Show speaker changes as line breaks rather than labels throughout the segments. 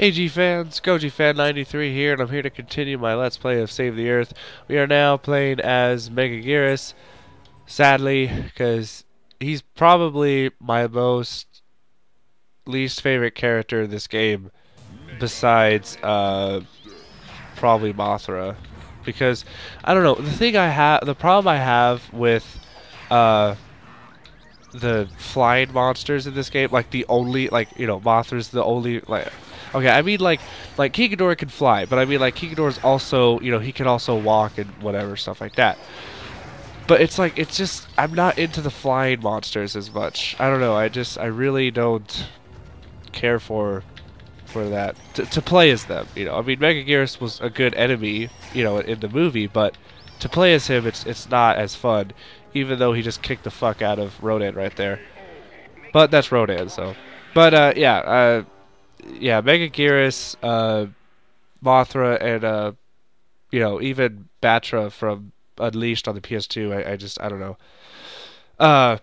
AG fans, Goji Fan 93 here, and I'm here to continue my Let's Play of Save the Earth. We are now playing as Megaguirus, sadly, because he's probably my most least favorite character in this game, besides uh, probably Mothra. Because, I don't know, the thing I have, the problem I have with uh, the flying monsters in this game, like the only, like, you know, Mothra's the only, like, Okay, I mean like like King Ghidorah can fly, but I mean like King Ghidorah's also you know he can also walk and whatever stuff like that. But it's like it's just I'm not into the flying monsters as much. I don't know. I just I really don't care for for that to, to play as them. You know, I mean Megaguirus was a good enemy, you know, in the movie, but to play as him, it's it's not as fun. Even though he just kicked the fuck out of Rodan right there. But that's Rodan, so. But uh, yeah. Uh, yeah, Megaguirus, uh, Mothra, and uh, you know even Batra from Unleashed on the PS2. I, I just I don't know. Uh,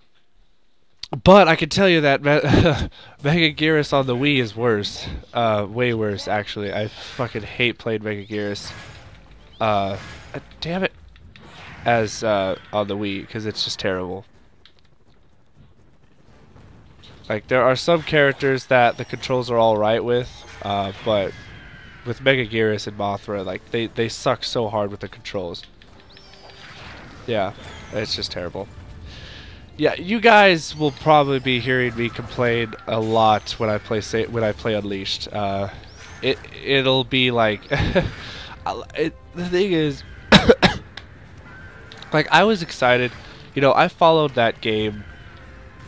but I can tell you that Me- Megaguirus on the Wii is worse. Uh, way worse actually. I fucking hate playing Megaguirus. Uh, uh, damn it. As uh, on the Wii because it's just terrible. Like there are some characters that the controls are all right with, uh, but with Mega Megaguirus and Mothra, like they they suck so hard with the controls. Yeah, it's just terrible. Yeah, you guys will probably be hearing me complain a lot when I play say, when I play Unleashed. Uh, it it'll be like it, the thing is, like I was excited. You know, I followed that game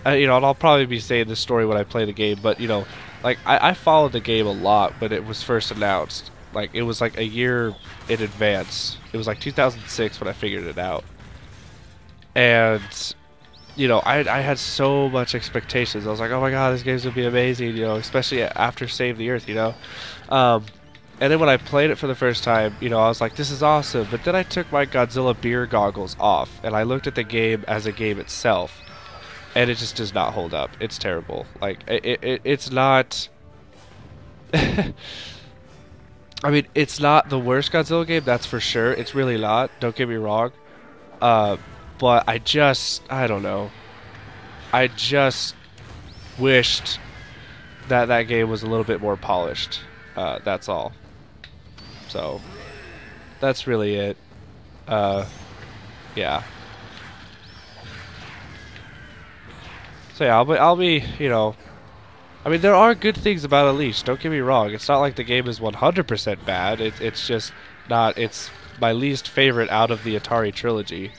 uh, you know, and I'll probably be saying this story when I play the game, but you know, like I, I followed the game a lot when it was first announced. Like it was like a year in advance. It was like 2006 when I figured it out, and you know, I I had so much expectations. I was like, oh my god, this game's gonna be amazing. You know, especially after Save the Earth. You know. Um, and then when I played it for the first time, you know, I was like, this is awesome. But then I took my Godzilla beer goggles off and I looked at the game as a game itself and it just does not hold up. It's terrible. Like it, it it's not. I mean, it's not the worst Godzilla game, that's for sure. It's really not. Don't get me wrong. Uh, but I just, I don't know. I just wished that that game was a little bit more polished. Uh, that's all. So, that's really it. Uh, yeah. So yeah, I'll be, I'll be, you know, I mean, there are good things about Unleashed. Don't get me wrong. It's not like the game is 100% bad. It, it's just not. It's my least favorite out of the Atari trilogy.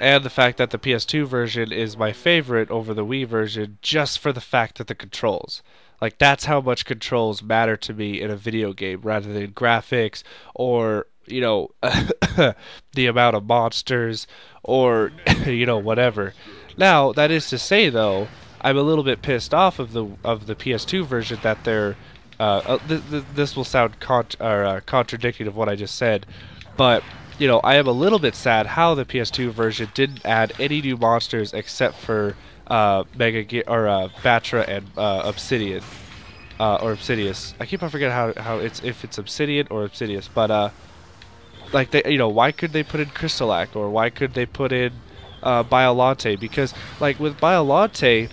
And the fact that the PS2 version is my favorite over the Wii version just for the fact that the controls. Like, that's how much controls matter to me in a video game rather than graphics or you know the amount of monsters or you know whatever. Now that is to say though, I'm a little bit pissed off of the of the PS2 version that they're. Uh, uh, th- th- this will sound con- or, uh, contradicting of what I just said, but you know I am a little bit sad how the PS2 version didn't add any new monsters except for uh, Mega Ge- or uh, Batra and uh, Obsidian uh, or Obsidius. I keep on forgetting how how it's if it's Obsidian or Obsidius, but uh, like they you know why could they put in Krystalak or why could they put in uh, Biolante because like with Biolante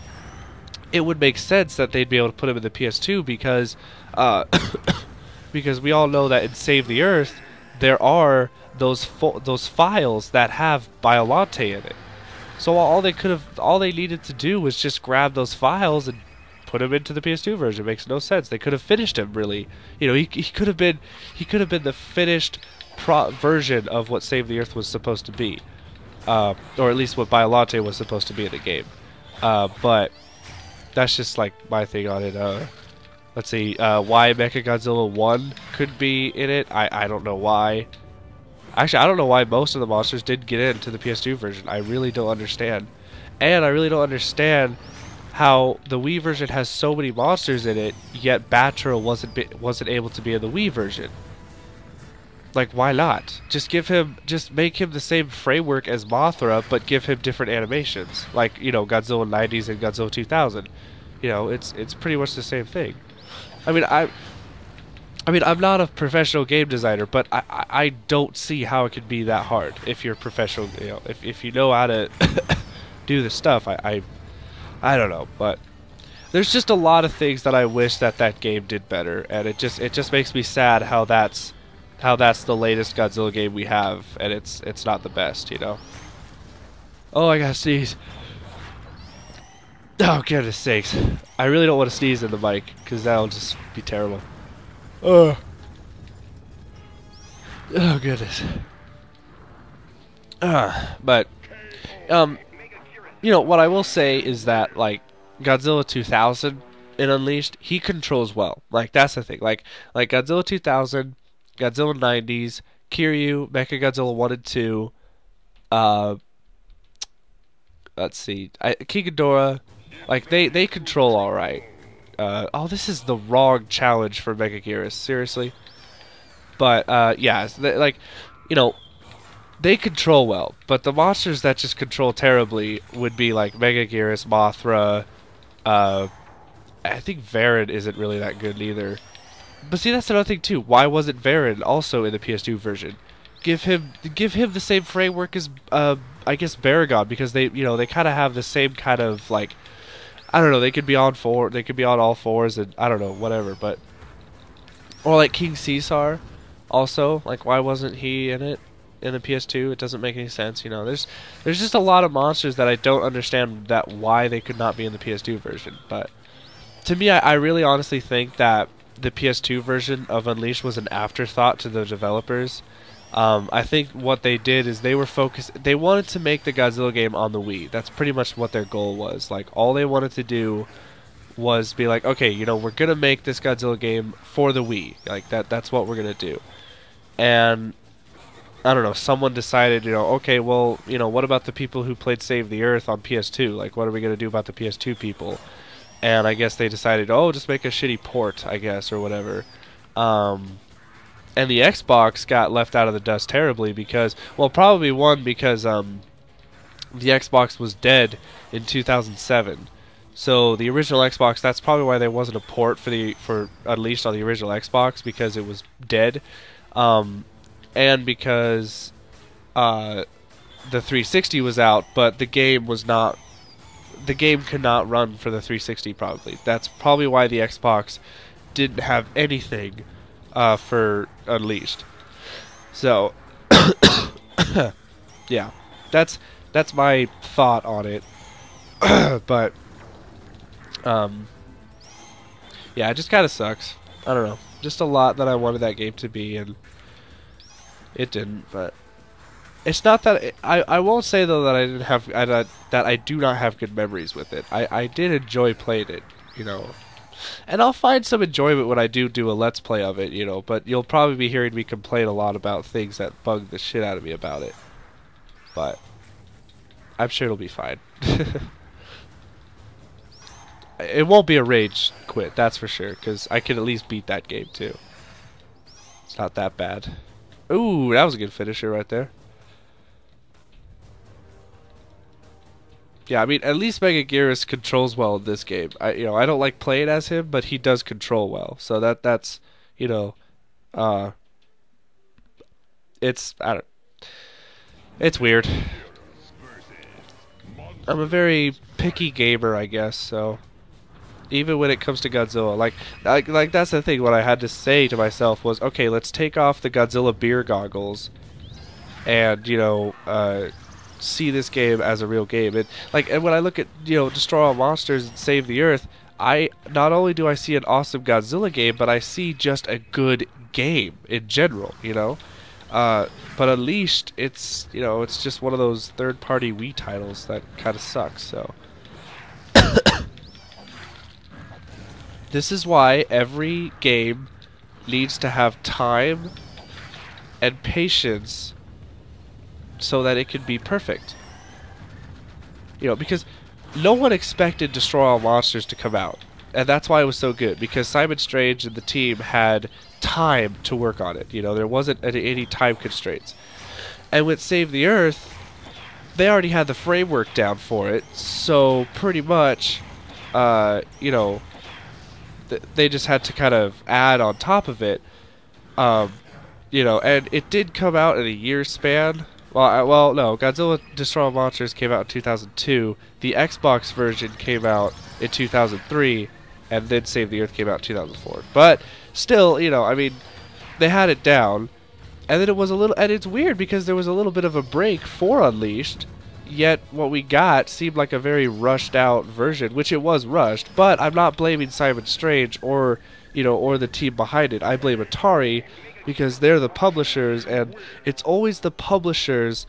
it would make sense that they'd be able to put him in the PS2 because uh, because we all know that in Save the Earth there are those those files that have Biolante in it. So all they could have all they needed to do was just grab those files and put them into the PS2 version. It makes no sense. They could have finished him really. You know, he, he could have been he could have been the finished pro- version of what Save the Earth was supposed to be, uh, or at least what Biolante was supposed to be in the game. Uh, but that's just like my thing on it. Uh, let's see, uh, why Mechagodzilla One could be in it. I I don't know why. Actually, I don't know why most of the monsters did get into the PS2 version. I really don't understand, and I really don't understand how the Wii version has so many monsters in it, yet Batra wasn't be, wasn't able to be in the Wii version like why not? Just give him just make him the same framework as Mothra, but give him different animations. Like, you know, Godzilla 90s and Godzilla 2000. You know, it's it's pretty much the same thing. I mean, I I mean, I'm not a professional game designer, but I, I, don't see how it could be that hard if you're professional. You know, if if you know how to do the stuff. I, I I don't know, but there's just a lot of things that I wish that that game did better, and it just it just makes me sad how that's how that's the latest Godzilla game we have, and it's it's not the best, you know. Oh, I gotta sneeze. Oh goodness sakes! I really don't want to sneeze in the mic because that'll just be terrible. Oh. Oh goodness. Uh, but um, you know what I will say is that like Godzilla 2000 in Unleashed, he controls well. Like that's the thing. Like like Godzilla 2000, Godzilla 90s, Kiryu, Mechagodzilla 1 and 2, uh let's see. I, King Ghidorah, like they they control all right. Uh, oh, this is the wrong challenge for Mega Megaguirus. Seriously. But uh, yeah, like you know, they control well, but the monsters that just control terribly would be like Mega Megaguirus, Mothra. Uh, I think Varan isn't really that good either. But see, that's another thing too. Why wasn't Varan also in the PS2 version? Give him give him the same framework as uh, I guess Baragon because they you know they kind of have the same kind of like I don't know they could be on four they could be on all fours and I don't know whatever but or like King Caesar also like why wasn't he in it in the PS2. It doesn't make any sense. You know, there's there's just a lot of monsters that I don't understand that why they could not be in the PS2 version. But to me, I, I really honestly think that the PS2 version of Unleashed was an afterthought to the developers. Um, I think what they did is they were focused. They wanted to make the Godzilla game on the Wii. That's pretty much what their goal was. Like all they wanted to do was be like, okay, you know, we're gonna make this Godzilla game for the Wii. Like that. That's what we're gonna do. And I don't know, someone decided, you know, okay, well, you know, what about the people who played Save the Earth on PS2? Like, what are we to do about the PS2 people? And I guess they decided, oh, just make a shitty port, I guess, or whatever. Um, and the Xbox got left out of the dust terribly because, well, probably one because um, the Xbox was dead in 2007. So the original Xbox, that's probably why there wasn't a port for the for Unleashed on the original Xbox because it was dead. Um, and because uh, the 360 was out, but the game was not. The game could not run for the 360. Probably that's probably why the Xbox didn't have anything uh, for Unleashed. So, yeah, that's that's my thought on it. but, um, yeah, it just kind of sucks. I don't know. Just a lot that I wanted that game to be, and it didn't, but it's not that it, I I won't say though that I didn't have I, that that I do not have good memories with it. I I did enjoy playing it, you know. And I'll find some enjoyment when I do do a let's play of it, you know, but you'll probably be hearing me complain a lot about things that bug the shit out of me about it. But I'm sure it'll be fine. it won't be a rage quit, that's for sure, cuz I can at least beat that game too. It's not that bad. Ooh, that was a good finisher right there. Yeah, I mean, at least Mega Megaguirus controls well in this game. I, you know, I don't like playing as him, but he does control well. So that that's, you know, uh, it's I don't, it's weird. I'm a very picky gamer, I guess. So even when it comes to Godzilla. Like, like, like that's the thing. What I had to say to myself was, okay, let's take off the Godzilla beer goggles, and you know, uh, see this game as a real game. And like, and when I look at you know, destroy all monsters and save the Earth, I not only do I see an awesome Godzilla game, but I see just a good game in general. You know. Uh, but Unleashed, it's you know, it's just one of those third-party Wii titles that kind of sucks. So. This is why every game needs to have time and patience so that it could be perfect. You know, because no one expected Destroy All Monsters to come out. And that's why it was so good, because Simon Strange and the team had time to work on it. You know, there wasn't any time constraints. And with Save the Earth, they already had the framework down for it, so pretty much uh, you know, th- they just had to kind of add on top of it. Um, you know, and it did come out in a year span. Well, I, well, no, Godzilla Destroy All Monsters came out in 2002. The Xbox version came out in 2003, and then Save the Earth came out in 2004. But still, you know, I mean, they had it down, and then it was a little, and it's weird because there was a little bit of a break for Unleashed. Yet what we got seemed like a very rushed out version, which it was rushed. But I'm not blaming Simon Strange or you know or the team behind it. I blame Atari because they're the publishers, and it's always the publishers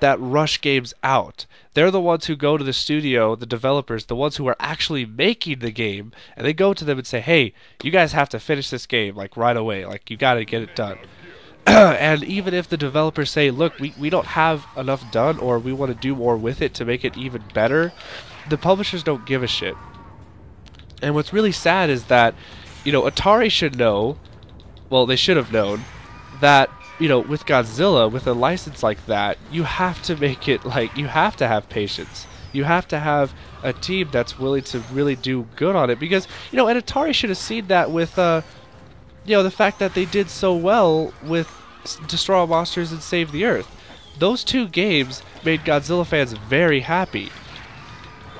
that rush games out. They're the ones who go to the studio, the developers, the ones who are actually making the game, and they go to them and say, "Hey, you guys have to finish this game like right away. Like you got to get it done." and even if the developers say, "Look, we we don't have enough done or we want to do more with it to make it even better," the publishers don't give a shit. And what's really sad is that, you know, Atari should know well, they should have known that you know with Godzilla with a license like that, you have to make it like you have to have patience. You have to have a team that's willing to really do good on it because you know, and Atari should have seen that with uh, you know, the fact that they did so well with Destroy All Monsters and Save the Earth. Those two games made Godzilla fans very happy,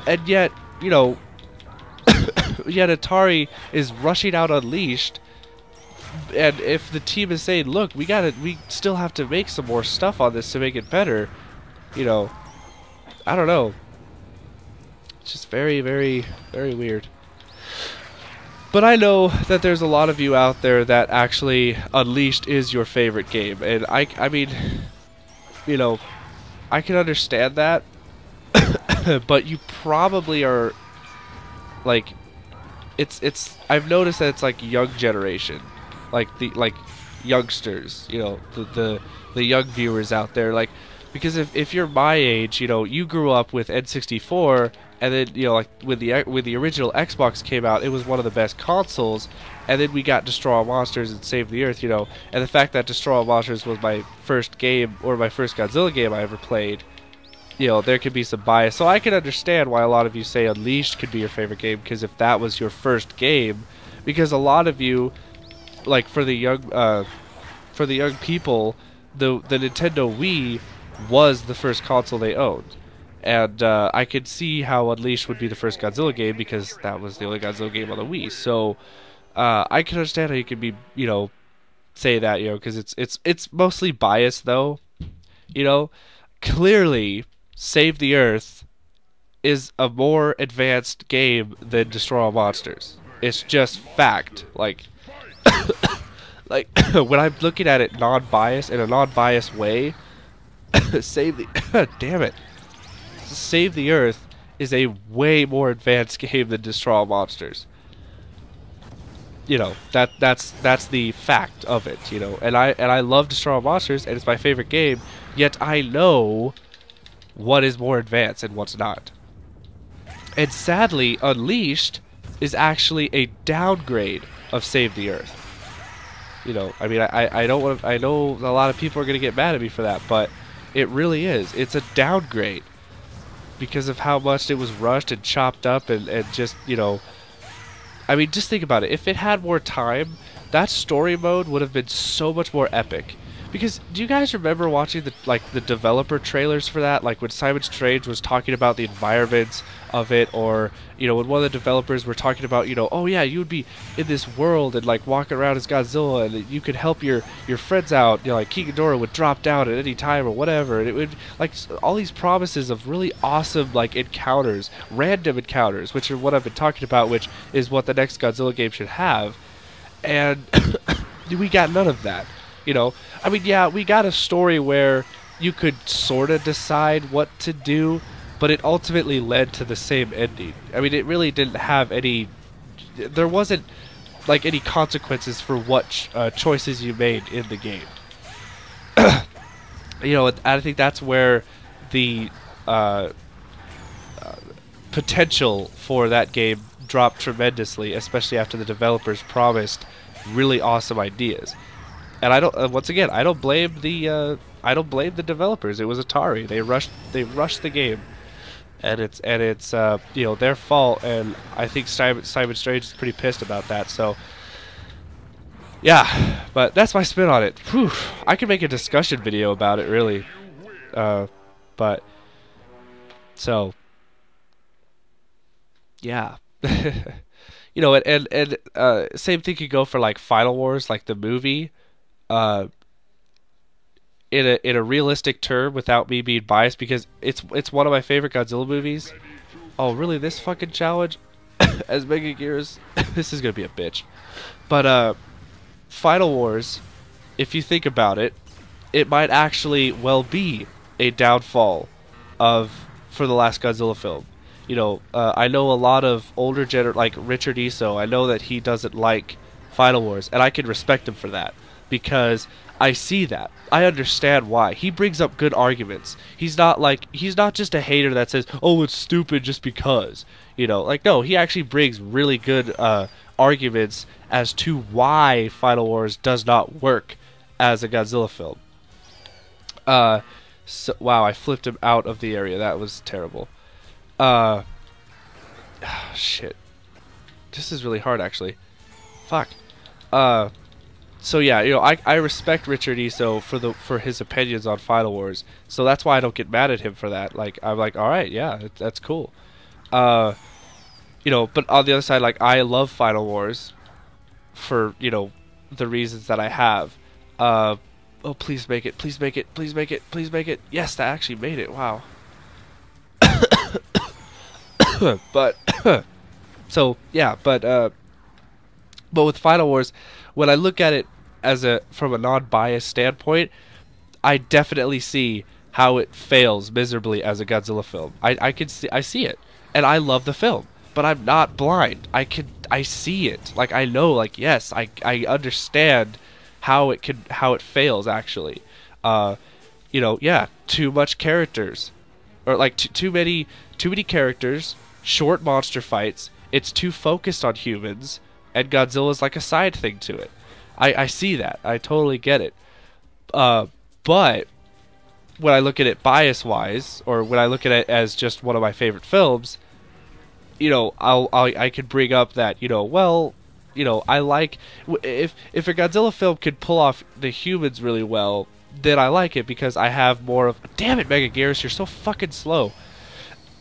and yet you know, yet Atari is rushing out Unleashed and if the team is saying, "Look, we got to we still have to make some more stuff on this to make it better," you know, I don't know. It's just very, very, very weird. But I know that there's a lot of you out there that actually Unleashed is your favorite game, and I, I mean, you know, I can understand that, but you probably are like, it's it's. I've noticed that it's like young generation like the like youngsters, you know, the the, the young viewers out there, like because if, if you're my age, you know, you grew up with N64, and then you know, like when the when the original Xbox came out, it was one of the best consoles, and then we got Destroy All Monsters and Save the Earth, you know, and the fact that Destroy All Monsters was my first game or my first Godzilla game I ever played, you know, there could be some bias. So I can understand why a lot of you say Unleashed could be your favorite game because if that was your first game, because a lot of you like for the young uh, for the young people, the the Nintendo Wii was the first console they owned, and uh, I could see how Unleashed would be the first Godzilla game because that was the only Godzilla game on the Wii. So uh, I can understand how you could be you know say that you know because it's it's it's mostly biased though, you know clearly Save the Earth is a more advanced game than Destroy All Monsters. It's just fact. Like like when I'm looking at it non-biased in a non-biased way, save the damn it, save the Earth is a way more advanced game than Destroy All Monsters. You know that that's that's the fact of it. You know, and I and I love Destroy All Monsters, and it's my favorite game. Yet I know what is more advanced and what's not. And sadly, Unleashed is actually a downgrade of Save the Earth. You know, I mean, I, I don't want I know a lot of people are going to get mad at me for that, but it really is. It's a downgrade because of how much it was rushed and chopped up and, and just, you know, I mean, just think about it. If it had more time, that story mode would have been so much more epic. Because do you guys remember watching the like the developer trailers for that? Like when Simon Strange was talking about the environments of it, or you know when one of the developers were talking about you know oh yeah you would be in this world and like walking around as Godzilla and you could help your your friends out. You know like King Ghidorah would drop down at any time or whatever. And it would like all these promises of really awesome like encounters, random encounters, which are what I've been talking about, which is what the next Godzilla game should have. And we got none of that. You know, I mean, yeah, we got a story where you could sort of decide what to do, but it ultimately led to the same ending. I mean, it really didn't have any. There wasn't like any consequences for what ch- uh, choices you made in the game. you know, I think that's where the uh, uh, potential for that game dropped tremendously, especially after the developers promised really awesome ideas and I don't. Uh, once again, I don't blame the. Uh, I don't blame the developers. It was Atari. They rushed. They rushed the game, and it's and it's uh, you know their fault, and I think Simon, Simon Strange is pretty pissed about that. So yeah, but that's my spin on it. Whew, I could make a discussion video about it, really. Uh, but so yeah, you know, and and, and uh, same thing could go for like Final Wars, like the movie. Uh, in a in a realistic term, without me being biased, because it's it's one of my favorite Godzilla movies. Oh, really? This fucking challenge as Mega Gears? this is gonna be a bitch. But uh, Final Wars, if you think about it, it might actually well be a downfall of for the last Godzilla film. You know, uh, I know a lot of older gener like Richard Iso. I know that he doesn't like Final Wars, and I can respect him for that because I see that. I understand why. He brings up good arguments. He's not like he's not just a hater that says, "Oh, it's stupid just because." You know, like no, he actually brings really good uh, arguments as to why Final Wars does not work as a Godzilla film. Uh, so, wow, I flipped him out of the area. That was terrible. Uh, oh, shit. This is really hard, actually. Fuck. Uh, so yeah, you know, I, I respect Richard Iso for the for his opinions on Final Wars. So that's why I don't get mad at him for that. Like I'm like, all right, yeah, that's cool. Uh, you know, but on the other side, like I love Final Wars for you know the reasons that I have. Uh, oh, please make it, please make it, please make it, please make it. Yes, I actually made it. Wow. but so yeah, but uh, but with Final Wars, when I look at it as a from a non-biased standpoint, I definitely see how it fails miserably as a Godzilla film. I I can see I see it, and I love the film but I'm not blind. I can I see it. Like I know like yes, I I understand how it could how it fails actually. Uh you know, yeah, too much characters or like too, too many too many characters, short monster fights. It's too focused on humans and Godzilla's like a side thing to it. I I see that. I totally get it. Uh but when I look at it bias wise, or when I look at it as just one of my favorite films, you know, I'll, I'll I could bring up that you know, well, you know, I like if if a Godzilla film could pull off the humans really well, then I like it because I have more of. Damn it, Megaguirus, you're so fucking slow.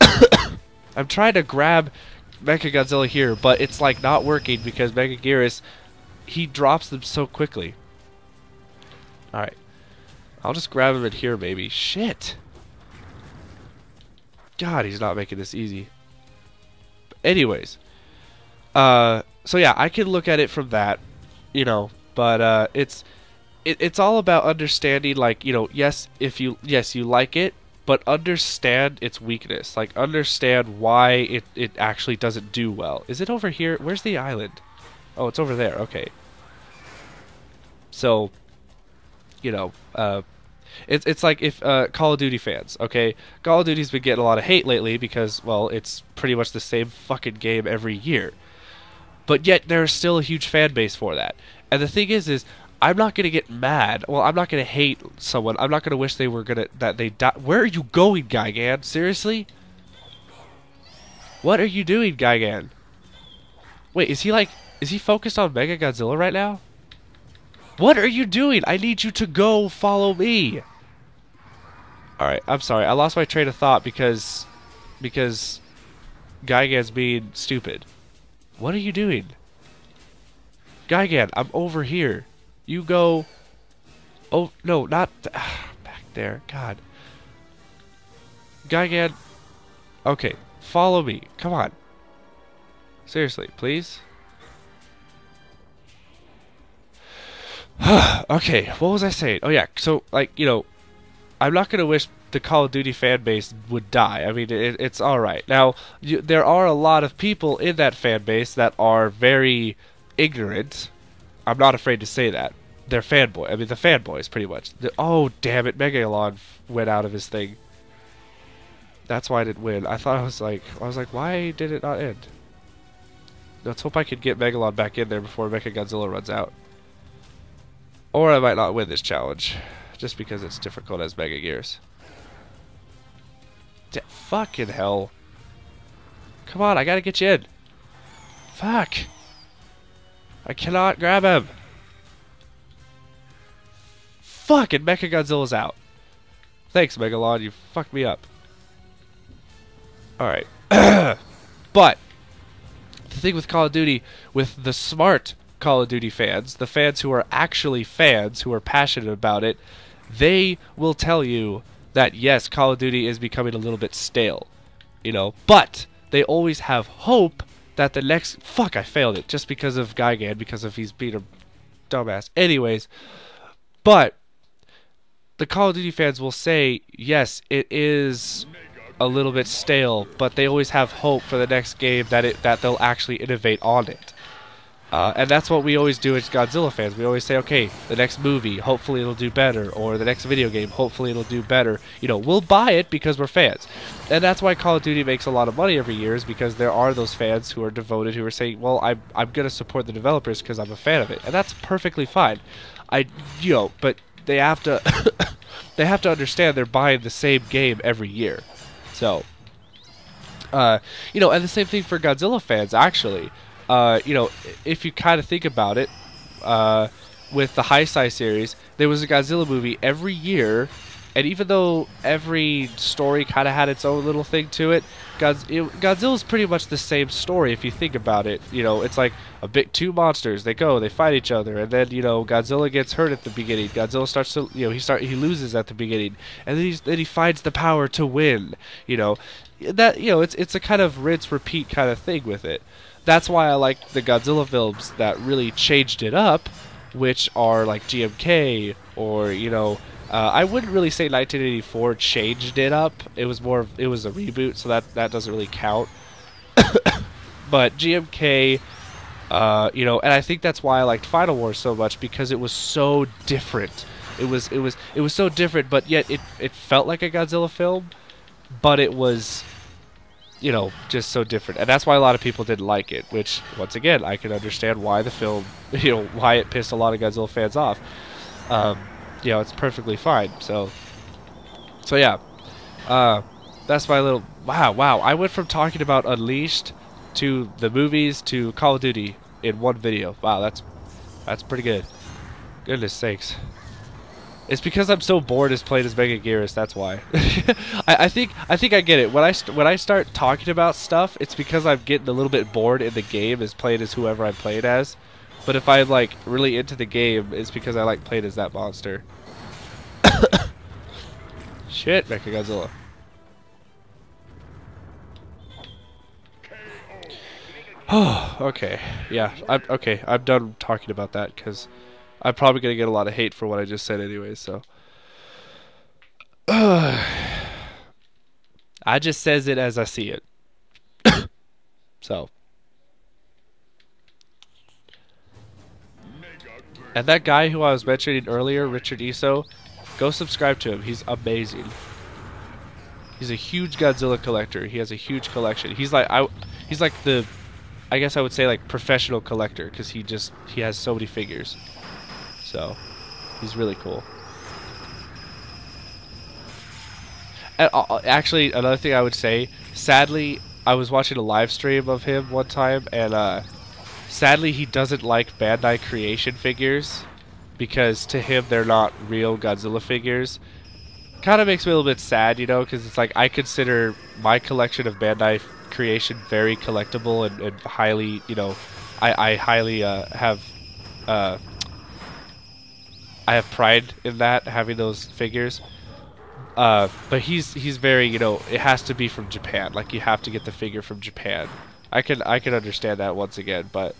I'm trying to grab Mecha Godzilla here, but it's like not working because Megaguirus, he drops them so quickly. All right, I'll just grab him in here, maybe. Shit. God, he's not making this easy. Anyways, uh, so yeah, I can look at it from that, you know, but uh, it's it, it's all about understanding, like you know, yes, if you yes you like it, but understand its weakness, like understand why it it actually doesn't do well. Is it over here? Where's the island? Oh, it's over there. Okay. So, you know, uh, it's it's like if uh, Call of Duty fans, okay, Call of Duty's been getting a lot of hate lately because well, it's pretty much the same fucking game every year. But yet there's still a huge fan base for that. And the thing is, is I'm not gonna get mad. Well, I'm not gonna hate someone. I'm not gonna wish they were gonna that they die. Where are you going, Gigan? Seriously? What are you doing, Gigan? Wait, is he like? Is he focused on Mega Godzilla right now? What are you doing? I need you to go follow me. Alright, I'm sorry. I lost my train of thought because... Because... Gigan's being stupid. What are you doing? Gigan, I'm over here. You go... Oh, no, not... back there. God. Gigan... Okay, follow me. Come on. Seriously, please? okay, what was I saying? Oh yeah, so like you know, I'm not gonna wish the Call of Duty fan base would die. I mean, it, it's all right. Now, you, there are a lot of people in that fan base that are very ignorant. I'm not afraid to say that. They're fanboy. I mean, the fanboys, pretty much. Oh, damn it, Megalon went out of his thing. That's why I didn't win. I thought I was like, I was like, why did it not end? Let's hope I can get Megalon back in there before Mecha Godzilla runs out. Or I might not win this challenge, just because it's difficult as Mega Gears. D fucking hell. Come on, I gotta get you in. Fuck. I cannot grab him. Fucking Mecha Godzilla's out. Thanks, Megalon. You fucked me up. Alright. but, the thing with Call of Duty, with the smart Call of Duty fans, the fans who are actually fans, who are passionate about it, they will tell you that yes, Call of Duty is becoming a little bit stale. You know, but they always have hope that the next fuck I failed it just because of Gigan because of he's being a dumbass. Anyways, but the Call of Duty fans will say yes, it is a little bit stale, but they always have hope for the next game that it that they'll actually innovate on it. Uh, and that's what we always do as Godzilla fans. We always say, okay, the next movie, hopefully it'll do better, or the next video game, hopefully it'll do better. You know, we'll buy it because we're fans. And that's why Call of Duty makes a lot of money every year, is because there are those fans who are devoted, who are saying, well, I'm, I'm going to support the developers because I'm a fan of it. And that's perfectly fine. I, you know, but they have to, they have to understand they're buying the same game every year. So, uh, you know, and the same thing for Godzilla fans, actually uh, you know, if you kind of think about it, uh, with the High Heisei series, there was a Godzilla movie every year, and even though every story kind of had its own little thing to it, Godz- it, Godzilla's pretty much the same story if you think about it. You know, it's like a big two monsters. They go, they fight each other, and then you know Godzilla gets hurt at the beginning. Godzilla starts to, you know, he start he loses at the beginning, and then, then he finds the power to win. You know, that you know it's it's a kind of rinse repeat kind of thing with it that's why I like the Godzilla films that really changed it up, which are like GMK or you know. Uh, I wouldn't really say 1984 changed it up. It was more. It was a reboot, so that that doesn't really count. but GMK, uh, you know, and I think that's why I liked Final War so much because it was so different. It was it was it was so different, but yet it it felt like a Godzilla film, but it was you know, just so different. And that's why a lot of people didn't like it, which, once again, I can understand why the film, you know, why it pissed a lot of Godzilla fans off. Um, you know, it's perfectly fine. So, so yeah. Uh, that's my little, wow, wow. I went from talking about Unleashed to the movies to Call of Duty in one video. Wow, that's, that's pretty good. Goodness sakes. It's because I'm so bored as playing as Megaguirus. That's why. I, I, think I think I get it. When I when I start talking about stuff, it's because I'm getting a little bit bored in the game as playing as whoever I'm playing as. But if I'm like really into the game, it's because I like playing as that monster. Shit, Mechagodzilla. Oh, okay. Yeah, I'm okay. I'm done talking about that because I'm probably gonna get a lot of hate for what I just said anyway. So I just says it as I see it. so. And that guy who I was mentioning earlier, Richard Iso, go subscribe to him. He's amazing. He's a huge Godzilla collector. He has a huge collection. He's like I, he's like the, I guess I would say like professional collector because he just he has so many figures. So, he's really cool. And, uh, uh, actually, another thing I would say, sadly, I was watching a live stream of him one time, and uh, sadly, he doesn't like Bandai Creation figures because to him they're not real Godzilla figures. Kind of makes me a little bit sad, you know, because it's like I consider my collection of Bandai Creation very collectible and, and highly, you know, I, I highly uh, have uh, I have pride in that having those figures. Uh, but he's he's very you know it has to be from Japan. Like you have to get the figure from Japan. I can I can understand that once again, but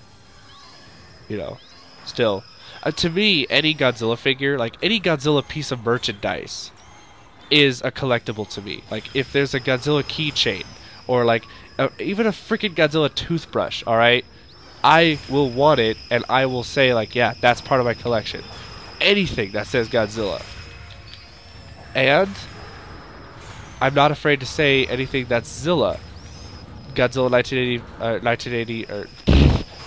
you know, still, uh, to me, any Godzilla figure, like any Godzilla piece of merchandise, is a collectible to me. Like if there's a Godzilla keychain or like uh, even a freaking Godzilla toothbrush, all right, I will want it and I will say like, yeah, that's part of my collection anything that says Godzilla. And I'm not afraid to say anything that's Zilla. Godzilla 1980, uh, 1980 or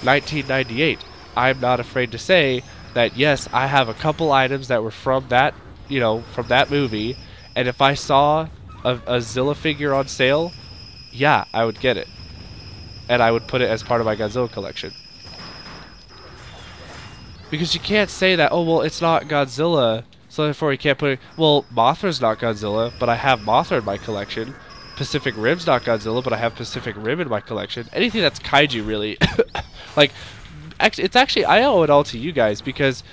1998. I'm not afraid to say that yes, I have a couple items that were from that, you know, from that movie, and if I saw a, a Zilla figure on sale, yeah, I would get it. And I would put it as part of my Godzilla collection. Because you can't say that, oh, well, it's not Godzilla, so therefore you can't put it. Well, Mothra's not Godzilla, but I have Mothra in my collection. Pacific Rim's not Godzilla, but I have Pacific Rim in my collection. Anything that's kaiju, really. like, it's actually, I owe it all to you guys because,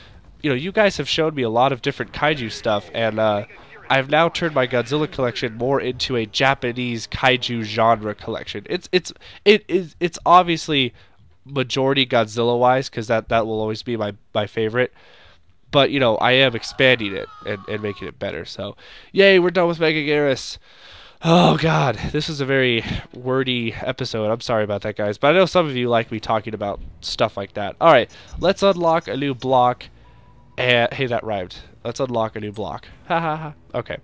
you know, you guys have shown me a lot of different kaiju stuff, and, uh, I've now turned my Godzilla collection more into a Japanese kaiju genre collection. It's it's it is it's obviously majority Godzilla wise because that that will always be my my favorite. But you know I am expanding it and, and making it better. So yay, we're done with Megaguirus. Oh god, this is a very wordy episode. I'm sorry about that, guys, but I know some of you like me talking about stuff like that. All right, let's unlock a new block. And hey, that rhymed. Let's unlock a new block. Ha ha ha. Okay.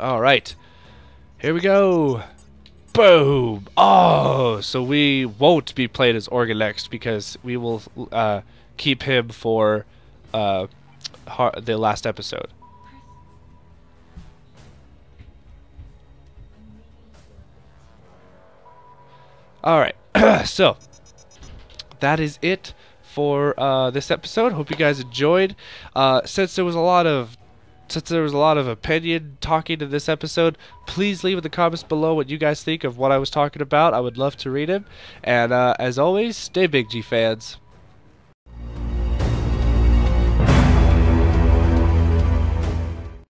Alright. Here we go. Boom! Oh, so we won't be played as Orgolex because we will uh, keep him for uh, the last episode. Alright, so that is it for uh, this episode. Hope you guys enjoyed. Uh, since there was a lot of since there was a lot of opinion talking in this episode, please leave in the comments below what you guys think of what I was talking about. I would love to read them. And uh, as always, stay Big G fans.